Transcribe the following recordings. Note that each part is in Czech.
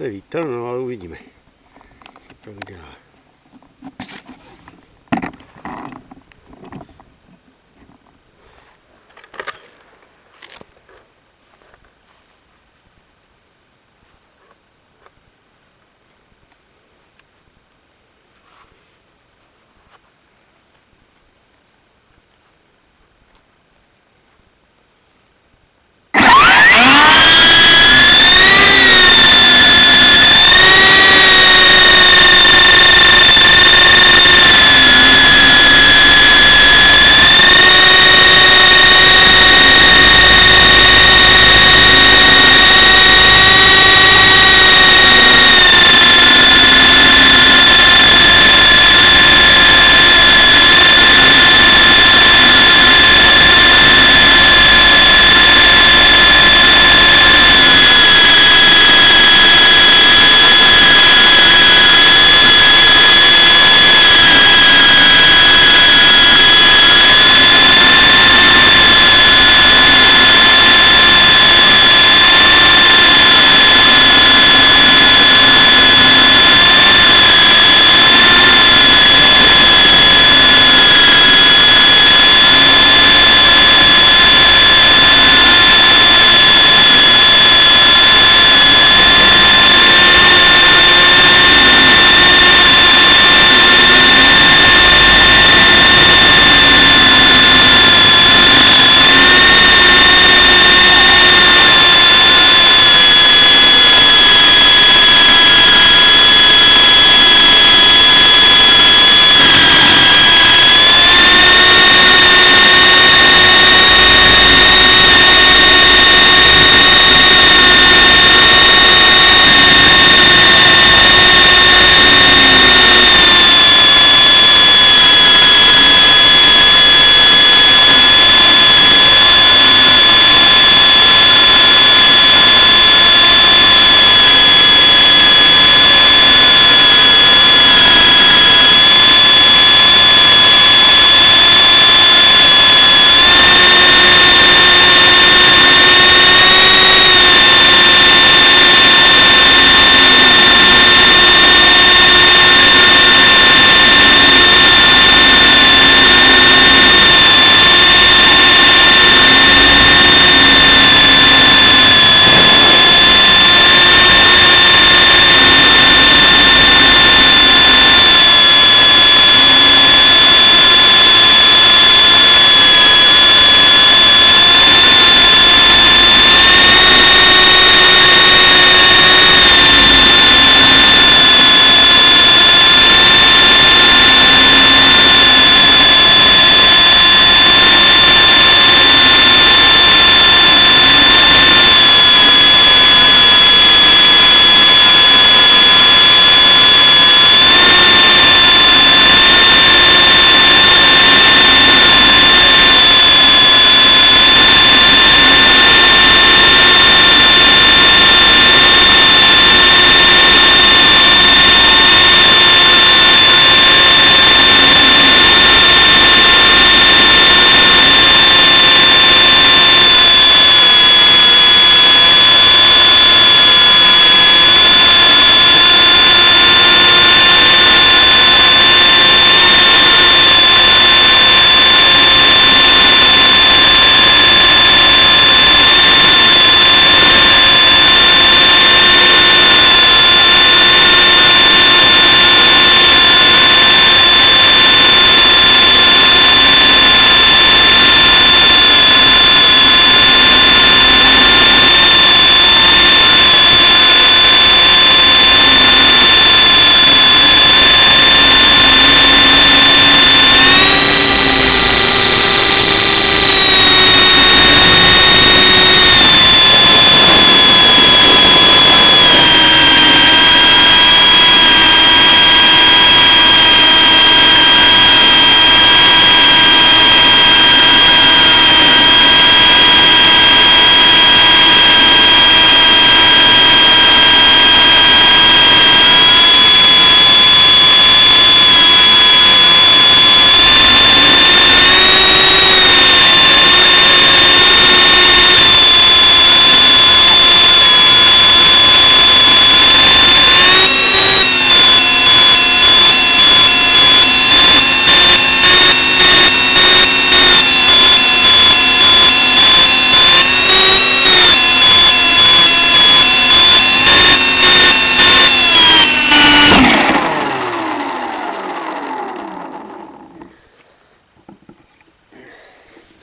Je sice vítr, no ale uvidíme, co to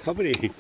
sobre ele.